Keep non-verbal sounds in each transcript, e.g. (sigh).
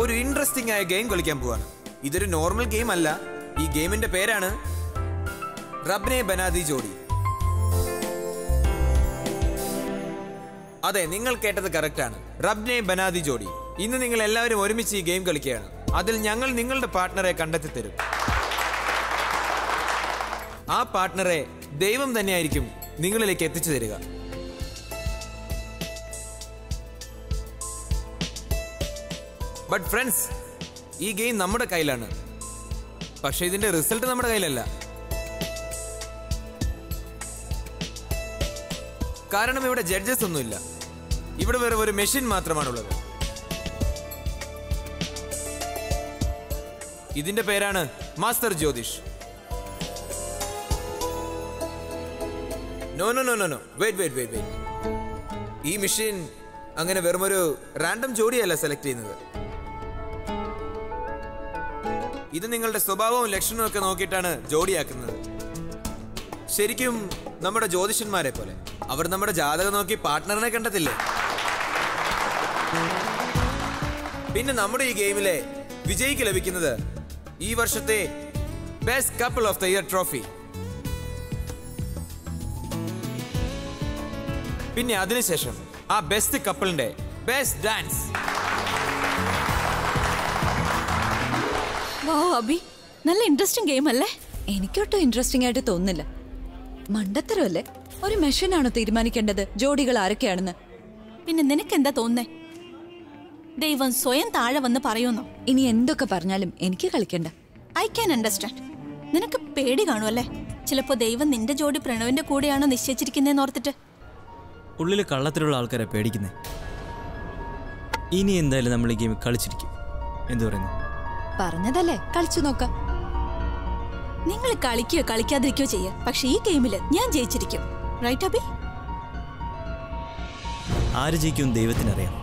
ഒരു ഇൻട്രസ്റ്റിംഗ് ആയ ഗെയിം കളിക്കാൻ പോവാണ്. ഇതൊരു നോർമൽ ഗെയിം അല്ല. ഈ ഗെയിമിന്റെ പേരാണ് റബ്നെ ബനാദി ജോഡി അതെ നിങ്ങൾ കേട്ടത് കറക്റ്റ് ആണ്. റബ്നെ ബനാദി ജോഡി ഇന്ന് നിങ്ങൾ എല്ലാവരും ഒരുമിച്ച് ഈ ഗെയിം കളിക്കുകയാണ്. അതിൽ ഞങ്ങൾ നിങ്ങളുടെ പാർട്ട്ണറെ കണ്ടെത്തി തരും. ആ പാർട്ട്ണറെ ദൈവം തന്നെയായിരിക്കും നിങ്ങളിലേക്ക് എത്തിച്ചു തരിക. ബട്ട് ഫ്രണ്ട്സ് ഈ ഗെയിം നമ്മുടെ കയ്യിലാണ്. പക്ഷെ ഇതിന്റെ റിസൾട്ട് നമ്മുടെ കയ്യിലല്ല. കാരണം ഇവിടെ ജഡ്ജസ് ഒന്നുമില്ല. ഇവിടെ വേറെ ഒരു മെഷീൻ മാത്രമാണുള്ളത്. ഇതിന്റെ പേരാണ് master Jyothish no no no no no wait wait wait wait ഈ മെഷീൻ അങ്ങനെ വെറുമൊരു റാൻഡം ജോഡിയല്ല സെലക്ട് ചെയ്യുന്നത്. ഇത് നിങ്ങളുടെ സ്വഭാവവും ലക്ഷണവും ഒക്കെ നോക്കിയിട്ടാണ് ജോഡിയാക്കുന്നത്. ശരിക്കും നമ്മുടെ ജ്യോതിഷന്മാരെ പോലെ. അവർ നമ്മുടെ ജാതകം നോക്കി പാർട്ട്ണറിനെ കണ്ടെത്തില്ലേ പിന്നെ നമ്മുടെ ഈ ഗെയിമിലെ വിജയിക്ക് ലഭിക്കുന്നത് ഈ വർഷത്തെ best couple of the year trophy പിന്നെ അതിനുശേഷം ആ ബെസ്റ്റ് കപ്പിളിന്റെ ബെസ്റ്റ് ഡാൻസ് വാ അബി നല്ല ഇൻട്രസ്റ്റിംഗ് ഗെയിം അല്ലേ? എനിക്കൊട്ടും ഇൻട്രസ്റ്റിംഗ് ആയിട്ട് തോന്നുന്നില്ല. മണ്ടത്തരമല്ലേ? ഒരു മെഷീനാണോ തീരുമാനിക്കേണ്ടത്? ജോഡികൾ ആരൊക്കെയാണെന്ന്. പിന്നെ നിനക്കെന്താ തോന്നുന്നേ? ദൈവം സ്വയം താഴെ വന്ന് പറയുന്നു. ഇനി എന്തൊക്കെ പറഞ്ഞാലും എനിക്ക് കളിക്കണ്ട. ഐ ക്യാൻ അണ്ടർസ്റ്റാൻഡ് നിനക്ക് പേടി കാണുമല്ലേ ചിലപ്പോ ദൈവം നിന്റെ ജോഡി പ്രണവിന്റെ കൂടെയാണോ നിശ്ചയിച്ചിരിക്കുന്നതെന്ന് ഓർത്തിട്ട്. ഉള്ളിൽ കള്ളത്തിലുള്ള ആൾക്കാരെ പേടിക്കുന്നേ. ഇനി എന്തായാലും നമ്മൾ ഈ ഗെയിം കളിച്ചിരിക്കും. എന്തു പറയുന്നു? പറഞ്ഞതല്ലേ? കളിച്ചു നോക്കാം. നിങ്ങൾ കളിക്കുകയോ കളിക്കാതിരിക്കുകയോ ചെയ്യുക പക്ഷെ ഈ ഗെയിമിൽ ഞാൻ ജയിച്ചിരിക്കും. റൈറ്റ് അബി? ആര് ജയിക്കും ദൈവത്തിനറിയാം.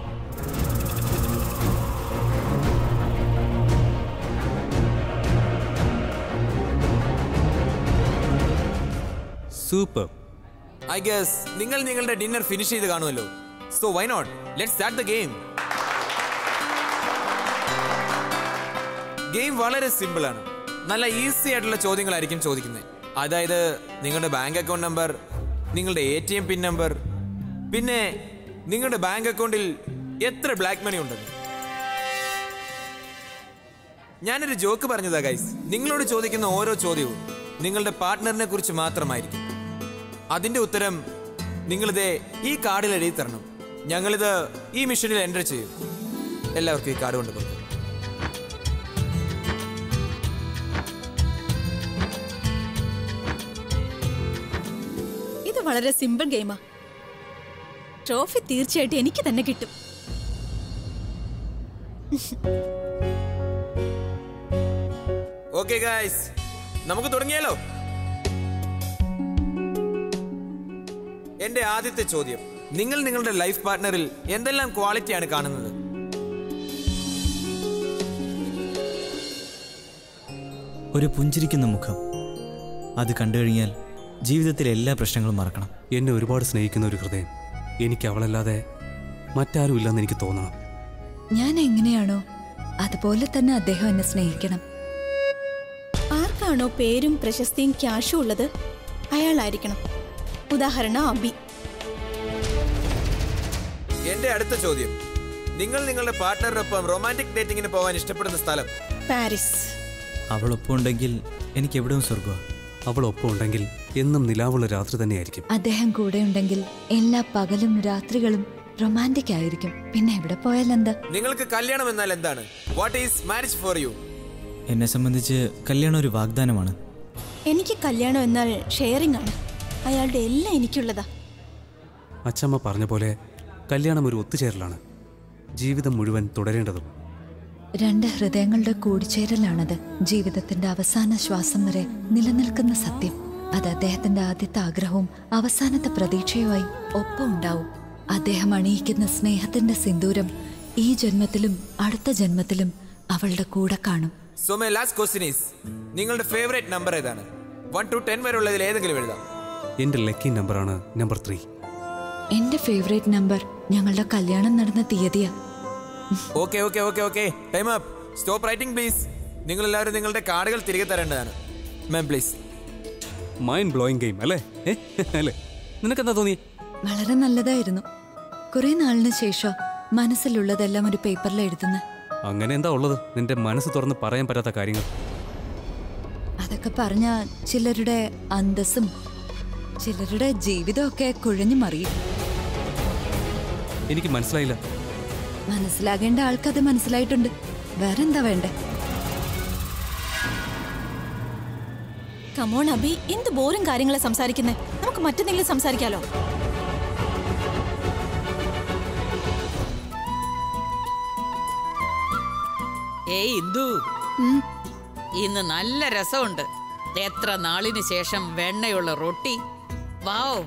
സൂപ്പർ ഐ ഗസ് നിങ്ങൾ നിങ്ങളുടെ ഡിന്നർ ഫിനിഷ് ചെയ്ത് കാണുമല്ലോ. So why not let start the game game വളരെ സിമ്പിൾ ആണ് നല്ല ഈസി ആയിട്ടുള്ള ചോദ്യങ്ങളായിരിക്കും ചോദിക്കുന്നത്. അതായത് നിങ്ങളുടെ ബാങ്ക് അക്കൗണ്ട് നമ്പർ നിങ്ങളുടെ A T M pin number പിന്നെ നിങ്ങളുടെ ബാങ്ക് അക്കൗണ്ടിൽ എത്ര ബ്ലാക്ക് മണി ഉണ്ടെന്ന്. ഞാനൊരു ജോക്ക് പറഞ്ഞതാ ഗൈസ് നിങ്ങളോട് ചോദിക്കുന്ന ഓരോ ചോദ്യവും നിങ്ങളുടെ പാർട്ട്ണറിനെ കുറിച്ച് മാത്രമായിരിക്കും. അതിന്റെ ഉത്തരം നിങ്ങളിത് ഈ കാർഡിൽ എഴുതി തരണം. ഞങ്ങളിത് ഈ മിഷനിൽ എന്റർ ചെയ്യും. എല്ലാവർക്കും ഈ കാർഡ് കൊണ്ട് വളരെ സിമ്പിൾ ഗെയിമാ ട്രോഫി തീർച്ചയായിട്ടും എനിക്ക് തന്നെ കിട്ടും. ഓക്കെ ഗായ്സ് നമുക്ക് തുടങ്ങിയാലോ? എന്റെ ആദ്യത്തെ ചോദ്യം. നിങ്ങൾ നിങ്ങളുടെ ലൈഫ് പാർട്ട്ണറിൽ എന്തെല്ലാം ക്വാളിറ്റിയാണ് കാണുന്നത്? ഒരു പുഞ്ചിരിക്കുന്ന മുഖം. അത് കണ്ടു കഴിഞ്ഞാൽ ജീവിതത്തിലെ എല്ലാ പ്രശ്നങ്ങളും മറക്കണം. എന്നെ ഒരുപാട് സ്നേഹിക്കുന്ന ഒരു ഹൃദയം. എനിക്ക് അവളല്ലാതെ മറ്റാരും ഇല്ലെന്ന് എനിക്ക് തോന്നണം. ഞാൻ എങ്ങനെയാണോ അതുപോലെ തന്നെ അദ്ദേഹം എന്നെ സ്നേഹിക്കണം. ആർക്കാണോ പേരും പ്രശസ്തിയും ക്യാഷും ഉള്ളത്? അയാളായിരിക്കണം. ഉദാഹരണം അബി. എന്റെ അടുത്ത ചോദ്യം. നിങ്ങൾ നിങ്ങളുടെ പാർട്ട്ണറിനൊപ്പം റൊമാന്റിക് ഡേറ്റിംഗിന് പോകാൻ ഇഷ്ടപ്പെടുന്ന സ്ഥലം? പാരീസ്. അവളൊപ്പം ഉണ്ടെങ്കിൽ എനിക്ക് എവിടെയും സ്വർഗമാണ് അവൾ ഒപ്പം ഉണ്ടെങ്കിൽ എന്നും നിലാവുള്ള രാത്രി തന്നെയായിരിക്കും. അദ്ദേഹം കൂടെ ഉണ്ടെങ്കിൽ എല്ലാ പകലും രാത്രികളും റൊമാന്റിക് ആയിരിക്കും. പിന്നെ എവിടെ പോയാൽ എന്താ? നിങ്ങൾക്ക് കല്യാണം എന്നാൽ എന്താണ്? What is marriage for you എന്നെ സംബന്ധിച്ച് കല്യാണം ഒരു വാഗ്ദാനമാണ്. എനിക്ക് കല്യാണം എന്നാൽ ഷെയറിംഗ് ആണ്. അയാളുടെ എല്ലാം എനിക്കുള്ളതാ. അച്ചമ്മ പറഞ്ഞ പോലെ കല്യാണം ഒരു ഒത്തുചേരലാണ്. ജീവിതം മുഴുവൻ തുടരേണ്ടതും. രണ്ട് ഹൃദയങ്ങളുടെ കൂടിച്ചേരലാണത്. ജീവിതത്തിന്റെ അവസാന ശ്വാസം വരെ നിലനിൽക്കുന്ന സത്യം. അത് അദ്ദേഹത്തിന്റെ ആദ്യത്തെ ആഗ്രഹവും അവസാനത്തെ പ്രതീക്ഷയുമായി ഒപ്പം ഉണ്ടാവും. അദ്ദേഹം അണിയിക്കുന്ന സ്നേഹത്തിന്റെ സിന്ദൂരം ഈ ജന്മത്തിലും അടുത്ത ജന്മത്തിലും അവളുടെ കൂടെ കാണും. So my last question is നിങ്ങളുടെ ഫേവറേറ്റ് നമ്പർ ഏതാണ്? വൺ ടു ടെൻ വരെ ഉള്ളതിൽ ഏതെങ്കിലും എഴുതാം. എന്റെ ലക്കി നമ്പറാണ് നമ്പർ ത്രീ എന്റെ ഫേവറേറ്റ് നമ്പർ ഞങ്ങളുടെ കല്യാണം നടന്ന തീയതിയാ. Okay okay okay okay time up stop writing please നിങ്ങൾ എല്ലാവരും നിങ്ങളുടെ കാർഡുകൾ തിരികെ തരേണ്ടതാണ്. Ma'am please mind blowing game അല്ലേ അല്ലേ? നിനക്ക് എന്താ തോന്നി വളരെ നല്ലതായിരുന്നു. കുറെ നാളിന് ശേഷം മനസ്സിലുള്ളതെല്ലാം ഒരു പേപ്പറിൽ എഴുതുന്ന. അങ്ങനെ എന്താ ഉള്ളത്? നിന്റെ മനസ്സ് തുറന്ന് പറയാൻ പറ്റാത്ത കാര്യങ്ങൾ. അതൊക്കെ പറഞ്ഞ ചിലരുടെ അന്തസ്സും ചിലരുടെ ജീവിതമൊക്കെ കുഴഞ്ഞു മറിയും. എനിക്ക് മനസ്സിലായില്ല. മനസ്സിലാകേണ്ട ആൾക്കത് മനസ്സിലായിട്ടുണ്ട്. വേറെന്താ വേണ്ടേ? കമോൺ അബി എന്ത് ബോറും കാര്യങ്ങളെ സംസാരിക്കുന്നേ? നമുക്ക് മറ്റെന്തെങ്കിലും സംസാരിക്കാലോ? ഏയ് ഇന്ദു. ഇന്ന് നല്ല രസമുണ്ട്. എത്ര നാളിന് ശേഷം വെണ്ണയുള്ള റൊട്ടി? വാവ്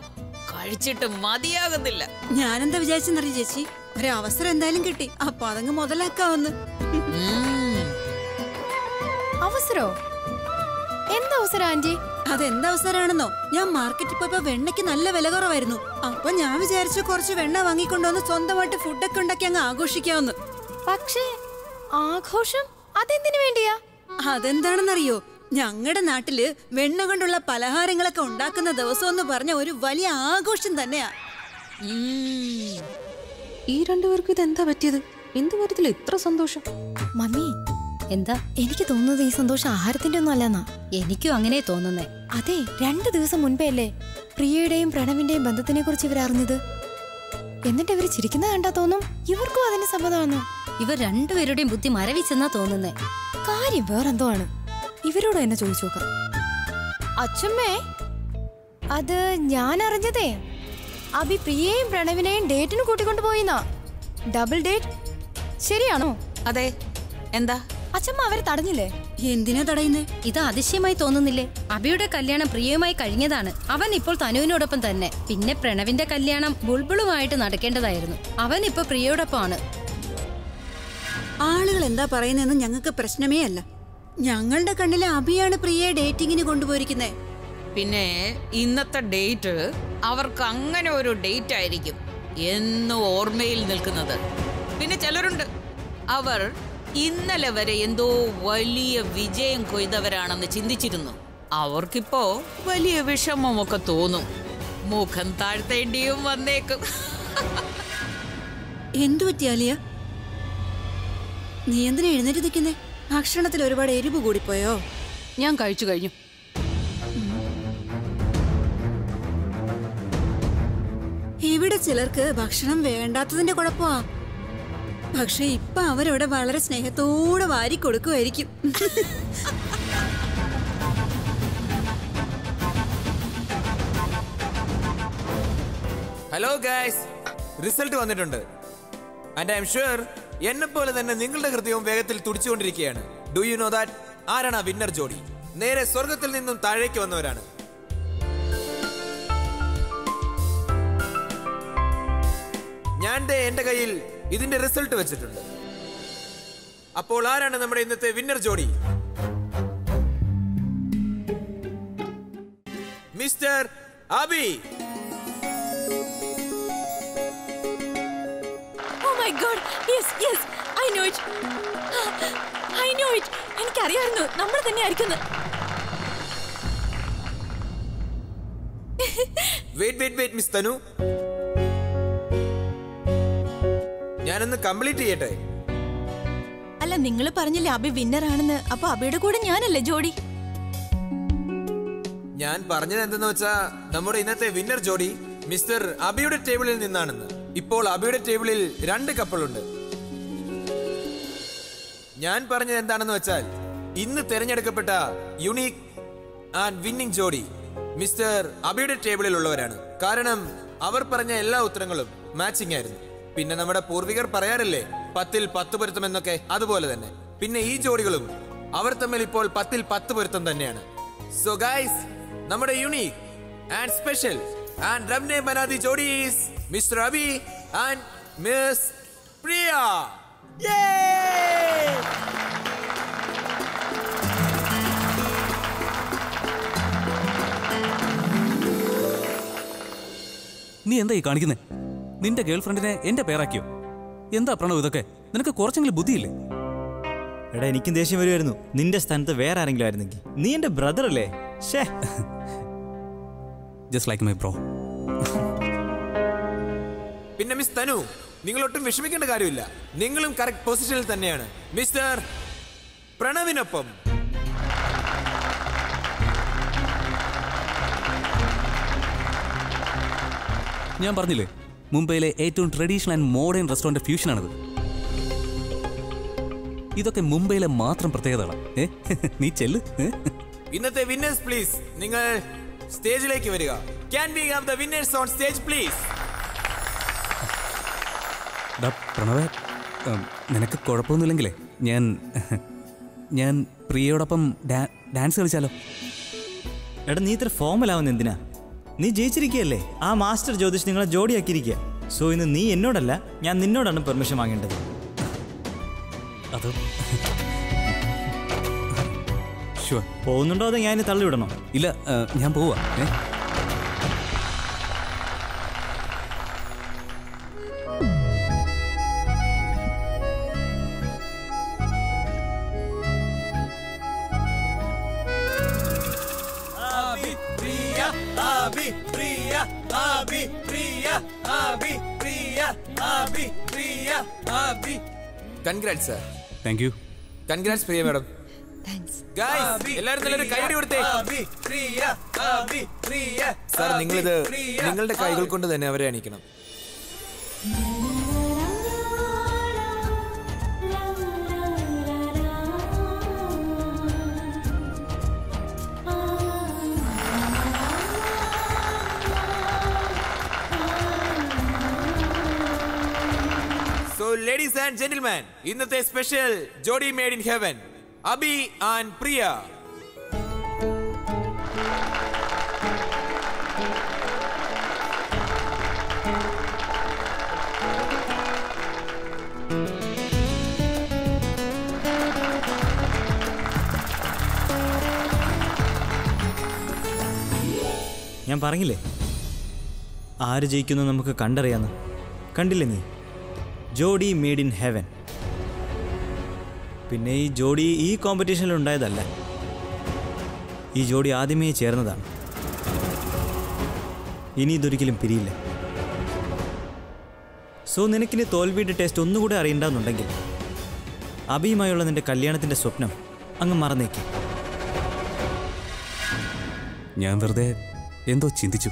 കഴിച്ചിട്ട് മതിയാകുന്നില്ല. ഞാനെന്താ വിചാരിച്ചെന്നറിയ ചേച്ചി? ഒരവസരം എന്തായാലും കിട്ടി. അപ്പൊ അതങ്ങ് മുതലാക്കാവുന്ന്. അവസരോ? അവസരം ആന്റി. അതെന്താ അവസരമാണെന്നോ? ഞാൻ മാർക്കറ്റിൽ പോയപ്പോ വെണ്ണയ്ക്ക് നല്ല വില കുറവായിരുന്നു. അപ്പൊ ഞാൻ വിചാരിച്ചു കുറച്ച് വെണ്ണ വാങ്ങിക്കൊണ്ടുവന്ന് സ്വന്തമായിട്ട് ഫുഡൊക്കെ ഉണ്ടാക്കി അങ്ങ് ആഘോഷിക്കാവുന്നു പക്ഷേ ആഘോഷം അതെന്തിനു വേണ്ടിയാ? അതെന്താണെന്നറിയോ? ഞങ്ങളുടെ നാട്ടിൽ വെണ്ണ കൊണ്ടുള്ള പലഹാരങ്ങളൊക്കെ ഉണ്ടാക്കുന്ന ദിവസം എന്ന് പറഞ്ഞ ഒരു വലിയ ആഘോഷം തന്നെയാ. ഈ രണ്ടുപേർക്കും ഇതെന്താ പറ്റിയത്? എന്ത് കാര്യത്തിൽ ഇത്ര സന്തോഷം? മമ്മി എന്താ? എനിക്ക് തോന്നുന്നത് ഈ സന്തോഷം ആഹാരത്തിന്റെ ഒന്നും അല്ലെന്നാ. എനിക്കും അങ്ങനെ തോന്നുന്നേ. അതെ രണ്ടു ദിവസം മുൻപേ അല്ലേ? പ്രിയയുടെയും പ്രണവിന്റെയും ബന്ധത്തിനെ കുറിച്ച് ഇവർ അറിഞ്ഞത്. എന്നിട്ട് ഇവർ ചിരിക്കുന്ന കണ്ടാ തോന്നും ഇവർക്കും അതിന് സമ്മതമാണ് ഇവർ രണ്ടുപേരുടെയും ബുദ്ധി മരവിച്ചെന്നാ തോന്നുന്നേ. കാര്യം വേറെന്തോ ആണ്. ഇവരോട് എന്നെ ചോദിച്ചു നോക്കാം. അച്ഛമ്മേ അത് ഞാൻ അറിഞ്ഞതേ. അഭി പ്രിയയും പ്രണവിനെയും ഡേറ്റിന് കൂട്ടിക്കൊണ്ടു പോയിന്നാ ഡബിൾ ഡേറ്റ് ശരിയാണോ? അതെ എന്താ? അച്ഛമ്മ അവരെ തടഞ്ഞില്ലേ? എന്തിനാ തടയുന്നേ? ഇത് അതിശയമായി തോന്നുന്നില്ലേ? അബിയുടെ കല്യാണം പ്രിയയുമായി കഴിഞ്ഞതാണ്. അവൻ ഇപ്പോൾ തനുവിനോടൊപ്പം തന്നെ. പിന്നെ പ്രണവിന്റെ കല്യാണം ബുൾബുളുമായിട്ട് നടക്കേണ്ടതായിരുന്നു. അവൻ ഇപ്പൊ പ്രിയയോടൊപ്പമാണ്. ആളുകൾ എന്താ പറയുന്നതെന്ന് ഞങ്ങൾക്ക് പ്രശ്നമേ അല്ല. ഞങ്ങളുടെ കണ്ണിലെ അഭിയാണ് പ്രിയയെ ഡേറ്റിങ്ങിന് കൊണ്ടുപോയിരിക്കുന്നേ. പിന്നെ ഇന്നത്തെ ഡേറ്റ് അവർക്ക് അങ്ങനെ ഒരു ഡേറ്റ് ആയിരിക്കും. എന്നും ഓർമ്മയിൽ നിൽക്കുന്നത്. പിന്നെ ചിലരുണ്ട്. അവർ ഇന്നലെ വരെ എന്തോ വലിയ വിജയം കൊയ്തവരാണെന്ന് ചിന്തിച്ചിരുന്നു. അവർക്കിപ്പോ വലിയ വിഷമമൊക്കെ തോന്നും. മുഖം താഴ്ത്തേണ്ടിയും വന്നേക്കും. (laughs) എന്തു പറ്റിയാലിയ നീ എന്തിനാ എഴുന്നേറ്റ് നിൽക്കുന്നേ? ഭക്ഷണത്തിൽ ഒരുപാട് എരിവ് കൂടിപ്പോയോ? ഞാൻ കഴിച്ചു കഴിഞ്ഞു. ഇവിടെ ചിലർക്ക് ഭക്ഷണം വേണ്ടാത്തതിന്റെ കുഴപ്പമാ. പക്ഷെ ഇപ്പൊ അവരവിടെ വളരെ സ്നേഹത്തോടെ വാരി കൊടുക്കുമായിരിക്കും ഹലോ ഗൈസ് റിസൾട്ട് വന്നിട്ടുണ്ട്. ആൻഡ് ഐ എം ഷുവർ എന്നെ പോലെ തന്നെ നിങ്ങളുടെ ഹൃദയവും വേഗത്തിൽ തുടിച്ചുകൊണ്ടിരിക്കുകയാണ്. ഡു യു നോ ദാറ്റ് ആരാണ് ആ വിന്നർ ജോഡി? നേരെ സ്വർഗത്തിൽ നിന്നും താഴേക്ക് വന്നവരാണ്. ഞാൻ ദേ എന്റെ കയ്യിൽ ഇതിന്റെ റിസൾട്ട് വെച്ചിട്ടുണ്ട്. അപ്പോൾ ആരാണ് നമ്മുടെ ഇന്നത്തെ വിന്നർ ജോഡി? Mister Abi. My God yes yes I know it I know it എനിക്കറിയാമായിരുന്നു നമ്മൾ തന്നെ ആയിരിക്കുന്നു wait wait wait miss Tanu. ഞാനൊന്ന് കംപ്ലീറ്റ് ചെയ്യട്ടെ? അല്ല നിങ്ങൾ പറഞ്ഞില്ലേ അബി വിന്നർ ആണെന്ന്. അപ്പൊ അബിയുടെ കൂടെ ഞാനല്ലേ ജോഡി? ഞാൻ പറഞ്ഞത് എന്തെന്ന് വെച്ചാ നമ്മുടെ ഇന്നത്തെ വിന്നർ ജോഡി മിസ്റ്റർ അബിയുടെ ടേബിളിൽ നിന്നാണെന്ന്. ഇപ്പോൾ അബിയുടെ ടേബിളിൽ രണ്ട് കപ്പളുണ്ട് ഞാൻ പറഞ്ഞത് എന്താണെന്ന് വെച്ചാൽ ഇന്ന് തിരഞ്ഞെടുക്കപ്പെട്ട യുണീക് ആൻഡ് വിന്നിംഗ് ജോഡി മിസ്റ്റർ അബിയുടെ ടേബിളിലുള്ളവരാണ്. കാരണം അവർ പറഞ്ഞ എല്ലാ ഉത്തരങ്ങളും മാച്ചിങ് ആയിരുന്നു. പിന്നെ നമ്മുടെ പൂർവികർ പറയാറില്ലേ? പത്തിൽ പത്ത് പൊരുത്തം എന്നൊക്കെ അതുപോലെ തന്നെ. പിന്നെ ഈ ജോഡികളും അവർ തമ്മിൽ ഇപ്പോൾ പത്തിൽ പത്ത് പൊരുത്തം തന്നെയാണ്. സോ ഗൈസ് നമ്മുടെ യുണീക് ആൻഡ് സ്പെഷ്യൽ ആൻഡ് റംനെ ബനാദി ജോഡീസ് mister Abi and miss Priya! നീ എന്താ ഈ കാണിക്കുന്നേ? നിന്റെ ഗേൾഫ്രണ്ടിനെ എന്റെ പേരാക്കിയോ? എന്താ പ്രണവ് ഇതൊക്കെ? നിനക്ക് കുറച്ചെങ്കിലും ബുദ്ധിയില്ലേ? എടാ എനിക്കും ദേഷ്യം വരുമായിരുന്നു നിന്റെ സ്ഥാനത്ത് വേറെ ആരെങ്കിലും ആയിരുന്നെങ്കിൽ. നീ എന്റെ ബ്രദർ അല്ലേ? She just like my bro പിന്നെ മിസ് തനു നിങ്ങൾ ഒട്ടും വിഷമിക്കേണ്ട കാര്യമില്ല. നിങ്ങളും കറക്റ്റ് പൊസിഷനിൽ തന്നെയാണ്. മിസ്റ്റർ പ്രണവിനൊപ്പം. ഞാൻ പറഞ്ഞില്ലേ മുംബൈയിലെ ഏറ്റവും ട്രഡീഷണൽ ആൻഡ് മോഡേൺ റെസ്റ്റോറന്റ് ഫ്യൂഷനാണിത് ഇതൊക്കെ മുംബൈയിലെ മാത്രം പ്രത്യേകതകളാണ് നീ ചെല്ല്. ഇന്നത്തെ വിന്നേഴ്സ് പ്ലീസ് നിങ്ങൾ സ്റ്റേജിലേക്ക് വരിക. Can we have the winners on stage please പ്രണവേ നിനക്ക് കുഴപ്പമൊന്നുമില്ലെങ്കിലേ ഞാൻ ഞാൻ പ്രിയയോടൊപ്പം ഡാൻസ് കളിച്ചാലോ? എടാ നീ ഇത്ര ഫോമലാവുന്ന എന്തിനാ? നീ ജയിച്ചിരിക്കുകയല്ലേ? ആ മാസ്റ്റർ ജ്യോതിഷ് നിങ്ങളെ ജോഡിയാക്കിയിരിക്കുക. സോ ഇന്ന് നീ എന്നോടല്ല ഞാൻ നിന്നോടാണ് പെർമിഷൻ വാങ്ങേണ്ടത്. അത് പോകുന്നുണ്ടോ അതോ ഞാൻ തള്ളിവിടണോ? ഇല്ല ഞാൻ പോവാ ഏ? Congrats sir thank you congrats Priya madam thanks guys എല്ലാവരും നല്ലൊരു കൈയടി കൊടുത്തേ. സാർ നിങ്ങളിത് നിങ്ങളുടെ കൈകൾ കൊണ്ട് തന്നെ അവരെ അണിക്കണം ലേഡീസ് ആൻഡ് ജെന്റിൽമാൻ ഇന്നത്തെ സ്പെഷ്യൽ ജോഡി made in heaven Abi and Priya. ഞാൻ പറഞ്ഞില്ലേ? ആര് ജയിക്കുന്നു നമുക്ക് കണ്ടറിയാന്ന്. കണ്ടില്ലേ നീ? ജോഡി മെയ്ഡ് ഇൻ ഹെവൻ പിന്നെ ഈ ജോഡി ഈ കോമ്പറ്റീഷനിൽ ഉണ്ടായതല്ല. ഈ ജോഡി ആദ്യമേ ചേർന്നതാണ്. ഇനി ഇതൊരിക്കലും പിരിയില്ല. സോ നിനക്കിനി തോൽവിയുടെ ടേസ്റ്റ് ഒന്നുകൂടെ അറിയണ്ടെന്നുണ്ടെങ്കിൽ അബിയുമായുള്ള നിന്റെ കല്യാണത്തിന്റെ സ്വപ്നം അങ്ങ് മറന്നേക്ക്. ഞാൻ വെറുതെ എന്തോ ചിന്തിച്ചു.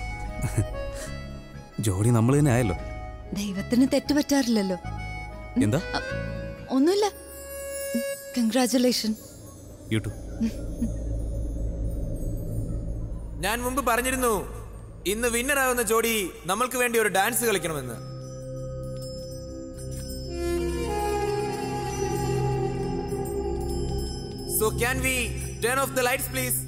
ജോഡി നമ്മൾ തന്നെ ആയല്ലോ. ദൈവത്തിന് തെറ്റുപറ്റാറില്ലല്ലോ എന്താ? ഒന്നുമില്ല. കൺഗ്രാചുലേഷൻ യു ടു ഞാൻ മുമ്പ് പറഞ്ഞിരുന്നു ഇന്ന് വിന്നർ ആവുന്ന ജോഡി നമ്മൾക്ക് വേണ്ടി ഒരു dance കളിക്കണമെന്ന്. So can we turn off the lights please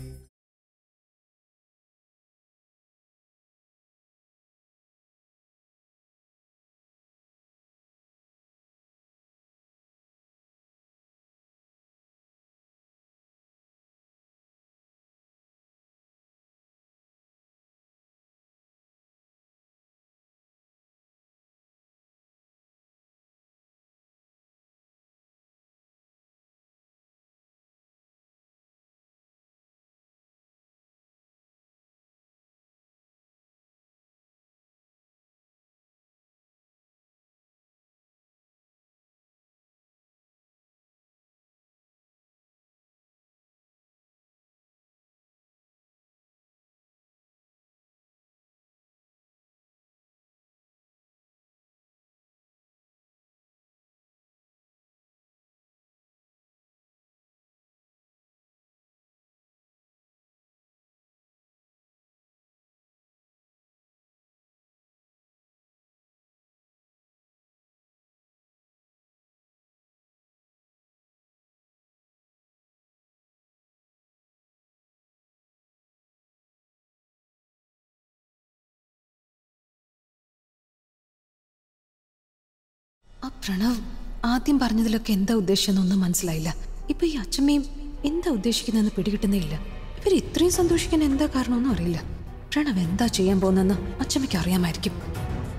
ആ പ്രണവ് ആദ്യം പറഞ്ഞതിലൊക്കെ എന്താ ഉദ്ദേശിച്ചെന്നൊന്നും മനസ്സിലായില്ല. ഇപ്പൊ ഈ അച്ഛമ്മയും എന്താ ഉദ്ദേശിക്കുന്നതെന്ന് പിടികിട്ടുന്നേയില്ല ഇവർ ഇത്രയും സന്തോഷിക്കാൻ എന്താ കാരണമെന്നും അറിയില്ല. പ്രണവ് എന്താ ചെയ്യാൻ പോകുന്നതെന്ന് അച്ഛമ്മയ്ക്ക് അറിയാമായിരിക്കും.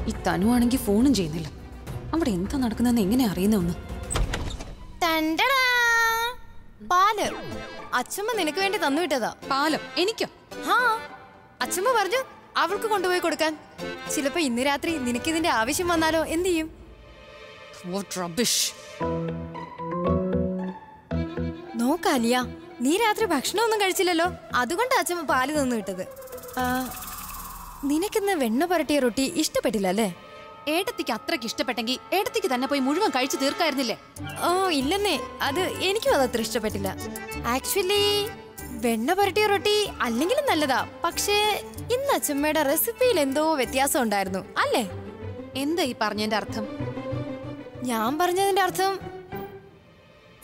ഈ തനുവാണെങ്കിൽ ഫോണും ചെയ്യുന്നില്ല. അവിടെ എന്താ നടക്കുന്നതെന്ന് എങ്ങനെ അറിയുന്നൊന്ന്. പാൽ. അച്ഛമ്മ നിനക്ക് വേണ്ടി തന്നു വിട്ടതാ. പാലം. എനിക്കോ? ഹാ. അച്ഛമ്മ പറഞ്ഞു അവൾക്ക് കൊണ്ടുപോയി കൊടുക്കാൻ. ചിലപ്പോ ഇന്ന് രാത്രി നിനക്കിതിന്റെ ആവശ്യം വന്നാലോ? എന്ത് ചെയ്യും? വാട്ട് റബിഷ് നോക്കാലിയ നീ രാത്രി ഭക്ഷണമൊന്നും കഴിച്ചില്ലല്ലോ. അതുകൊണ്ട് അച്ഛമ്മ പാൽ തന്നു കിട്ടത് നിനക്കിന്ന് വെണ്ണ പുരട്ടിയ റൊട്ടി ഇഷ്ടപ്പെട്ടില്ല അല്ലേ? ഏട്ടത്തിക്ക് അത്രയ്ക്ക് ഇഷ്ടപ്പെട്ടെങ്കിൽ ഏട്ടത്തിക്ക് തന്നെ പോയി മുഴുവൻ കഴിച്ചു തീർക്കായിരുന്നില്ലേ? ഓ ഇല്ലെന്നേ. അത് എനിക്കും അത് അത്ര ഇഷ്ടപ്പെട്ടില്ല. ആക്ച്വലി വെണ്ണ പുരട്ടിയ റൊട്ടി അല്ലെങ്കിലും നല്ലതാ. പക്ഷേ ഇന്ന് അച്ഛമ്മയുടെ റെസിപ്പിയിൽ എന്തോ വ്യത്യാസം ഉണ്ടായിരുന്നു. അല്ലേ? എന്താ ഈ പറഞ്ഞതിന്റെ അർത്ഥം? ഞാൻ പറഞ്ഞതിന്റെ അർത്ഥം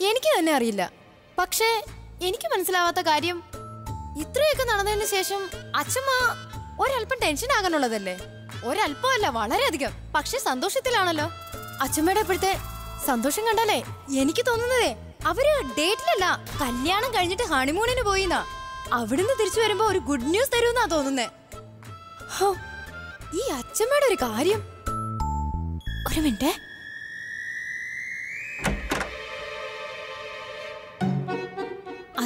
എനിക്ക് തന്നെ അറിയില്ല. പക്ഷേ എനിക്ക് മനസ്സിലാവാത്ത കാര്യം ഇത്രയൊക്കെ നടന്നതിന് ശേഷം അച്ഛമ്മ ഒരല്പം ടെൻഷൻ ആകാനുള്ളതല്ലേ? ഒരല്പം അല്ല വളരെയധികം. പക്ഷെ സന്തോഷത്തിലാണല്ലോ. അച്ഛമ്മയുടെ ഇപ്പോഴത്തെ സന്തോഷം കണ്ടാലേ എനിക്ക് തോന്നുന്നതേ അവർ ഡേറ്റിലല്ല കല്യാണം കഴിഞ്ഞിട്ട് ഹണിമൂണിന് പോയിന്നാ. അവിടുന്ന് തിരിച്ചു വരുമ്പോ ഒരു ഗുഡ് ന്യൂസ് തരുമെന്നാ തോന്നുന്നേ. ഹോ ഈ അച്ഛമ്മയുടെ ഒരു കാര്യം. ഒരു മിനിറ്റേ.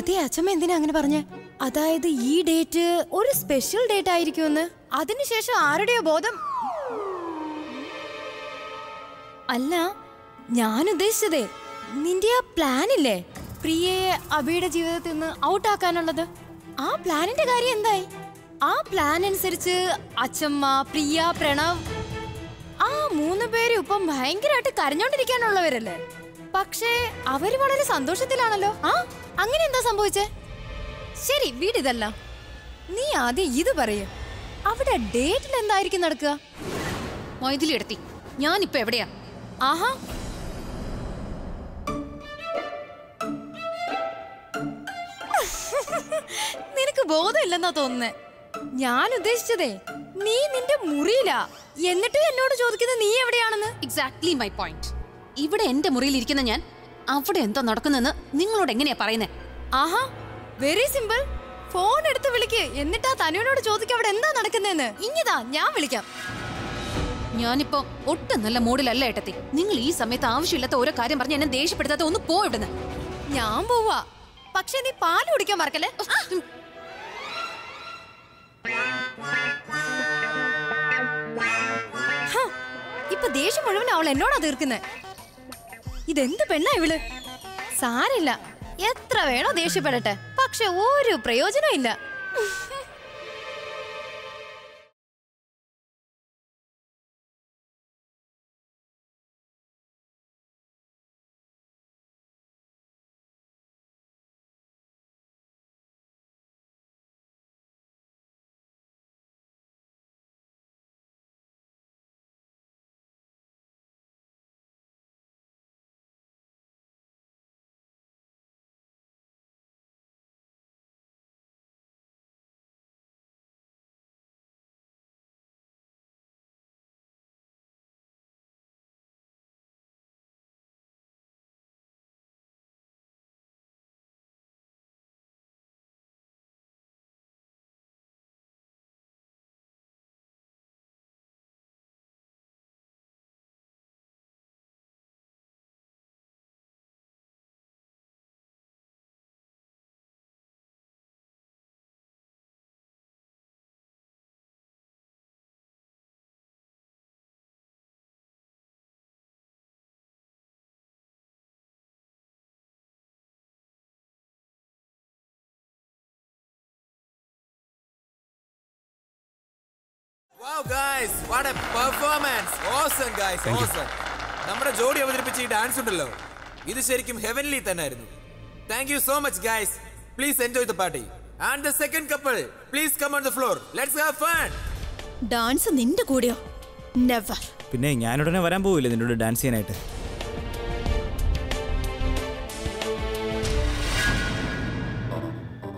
അതെ അച്ഛമ്മ എന്തിനാ അങ്ങനെ പറഞ്ഞ? അതായത് ഈ ഡേറ്റ് ഒരു സ്പെഷ്യൽ ഡേറ്റ് ആയിരിക്കുമെന്ന്. അതിനുശേഷം ആരുടെയോ ബോധം അല്ല ഞാൻ ഉദ്ദേശിച്ചതേ നിന്റെ ആ പ്ലാൻ ഇല്ലേ? പ്രിയയെ അബിയുടെ ജീവിതത്തിൽ നിന്ന് ഔട്ട് ആക്കാനുള്ളത്. ആ പ്ലാനിന്റെ കാര്യം എന്തായി? ആ പ്ലാൻ അനുസരിച്ച് അച്ഛമ്മ പ്രിയ പ്രണവ് ആ മൂന്ന് പേരും ഇപ്പം ഭയങ്കരമായിട്ട് കരഞ്ഞോണ്ടിരിക്കാനുള്ളവരല്ലേ? പക്ഷേ അവർ വളരെ സന്തോഷത്തിലാണല്ലോ. ആ അങ്ങനെ എന്താ സംഭവിച്ചേ? ശരി വീട് ഇതല്ല. നീ ആദ്യം ഇത് പറയൂ. അവിടെ ഡേറ്റിൽ എന്തായിരിക്കും നടക്കുക? മൊയ്തിലി എടുത്തി. ഞാനിപ്പോ എവിടെയാ? ആഹാ. നിനക്ക് ബോധമില്ലെന്നാ തോന്നുന്നേ. ഞാൻ ഉദ്ദേശിച്ചതേ നീ നിന്റെ മുറിയിലാ. എന്നിട്ടും എന്നോട് ചോദിക്കുന്നത് നീ എവിടെയാണെന്ന്? എക്സാക്ട്ലി മൈ പോയിന്റ് ഇവിടെ എന്റെ മുറിയിൽ ഇരിക്കുന്ന ഞാൻ അവിടെ എന്തോ നടക്കുന്നെന്ന് നിങ്ങളോട് എങ്ങനെയാ പറയുന്നത് ആഹാ വെരി സിമ്പിൾ ഫോൺ എടുത്ത് വിളിക്ക്. ആ തനുവിനോട് ചോദിക്കുക അവിടെ എന്താ നടക്കുന്നതെന്ന് ഇനിതാ ഞാൻ വിളിക്കാം. ഞാനിപ്പോ ഒട്ടും നല്ല മൂഡിലല്ല ഏട്ടത്തി. നിങ്ങൾ ഈ സമയത്ത് ആവശ്യമില്ലാത്ത ഓരോ കാര്യം പറഞ്ഞ് എന്നെ ദേഷ്യപ്പെടുത്താത്ത ഒന്ന് പോ ഇവിടുന്ന്. ഞാൻ പോവാ. പക്ഷെ നീ പാൽ കുടിക്കാൻ മറക്കല്ലേ? ഇപ്പൊ ദേഷ്യം മുഴുവൻ അവൾ എന്നോടാ തീർക്കുന്നേ. ഇതെന്ത് പെണ്ണാ ഇവൾ? സാരില്ല എത്ര വേണോ ദേഷ്യപ്പെടട്ടെ. പക്ഷെ ഒരു പ്രയോജനം ഇല്ല. Wow, guys, what a performance! Awesome, guys, awesome. നമ്മുടെ ജോഡി അവതരിപ്പിച്ച ഈ ഡാൻസ് ഉണ്ടല്ലോ. ഇത് ശരിക്കും ഹെവൻലി തന്നെയായിരുന്നു. Thank you so much guys please enjoy the party and the second couple please come on the floor let's have fun dance നിന്റെ കൂടെയോ? നെവർ പിന്നെ ഞാൻ ഉടനെ വരാൻ പോവില്ല നിന്റെ കൂടെ ഡാൻസ് ചെയ്യാനായിട്ട്?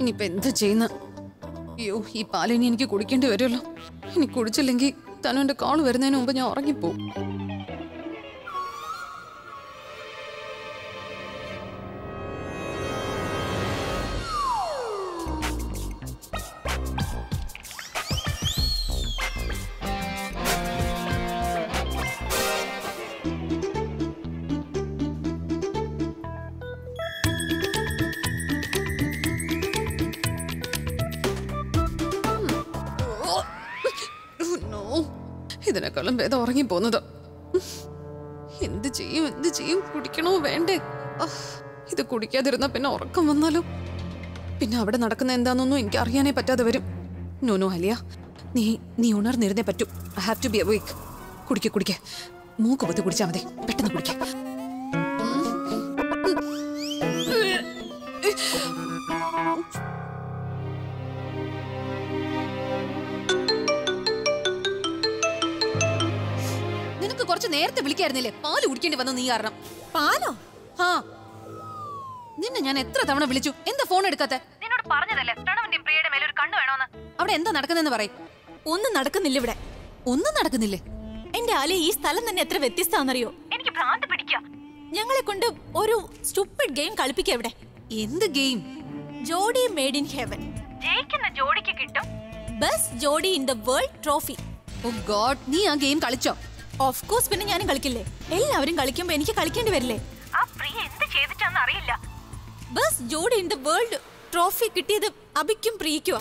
ഇനിയിപ്പോ എന്താ ചെയ്യുന്ന? അയ്യോ ഈ പാലിനി എനിക്ക് കുടിക്കേണ്ടി വരുമല്ലോ. ഇനി കുടിച്ചില്ലെങ്കിൽ തനു എന്റെ കാൾ വരുന്നതിന് മുമ്പ് ഞാൻ ഉറങ്ങിപ്പോവും. ഇതിനേക്കാളും ഉറങ്ങിപ്പോന്നത് എന്ത് ചെയ്യും എന്ത് ചെയ്യും? കുടിക്കണോ വേണ്ടേ? ഇത് കുടിക്കാതിരുന്ന പിന്നെ ഉറക്കം വന്നാലോ? പിന്നെ അവിടെ നടക്കുന്ന എന്താണെന്നൊന്നും എനിക്ക് അറിയാനേ പറ്റാതെ വരും. നോ നോ അലിയ നീ നീ ഉണർന്നിരുന്നേ പറ്റൂ. I have to be awake കുടിക്കേ കുടിക്കേ. മൂക്ക് പൊത്തി കുടിച്ചാൽ മതി. പെട്ടെന്ന് കുടിക്ക. കുറച്ച് നേരത്തെ വിളിക്കായിരുന്നില്ലേ? പാൽ കുടിക്കേണ്ടി വന്നു നീ കാരണം. പാലോ? ആ നിന്നെ ഞാൻ എത്ര തവണ വിളിച്ചു? എന്താ ഫോൺ എടുക്കാത്ത? നിന്നോട് പറഞ്ഞതല്ലേ പ്രണവിന്റെ പ്രിയയുടെ മേലെ ഒരു കണ്ണു വേണോന്ന്? അവിടെ എന്താ നടക്കുന്നെന്ന് പറയും. ഒന്നും നടക്കുന്നില്ല ഇവിടെ. ഒന്നും നടക്കുന്നില്ലേ? എന്റെ ആലെ ഈ സ്ഥലം തന്നെ എത്ര വ്യത്യസ്താന്നറിയോ എനിക്ക് ഭ്രാന്ത് പിടിക്കുക ഞങ്ങളെ കൊണ്ട് ഒരു സ്റ്റുപ്പിഡ് ഗെയിം കളിപ്പിക്കുക ഇവിടെ. എന്ത് ഗെയിം ജോഡി മേഡ് ഇൻ ഹെവൻ ജയിക്കുന്ന ജോഡിക്ക് കിട്ടും. ബസ് ജോഡി in the world trophy oh God നീ ആ ഗെയിം കളിച്ചോ? ഓഫ് കോഴ്സ് പിന്നെ ഞാനും കളിക്കില്ലേ? എല്ലാവരും കളിക്കുമ്പോ എനിക്ക് കളിക്കേണ്ടി വരില്ലേ? ആ പ്രിയ എന്ത് ചെയ്തിട്ടാന്ന് അറിയില്ല. ബസ് ജോഡി ഇൻ ദ വേൾഡ് ട്രോഫി കിട്ടിയത് അബിക്കും പ്രിയക്കുവാ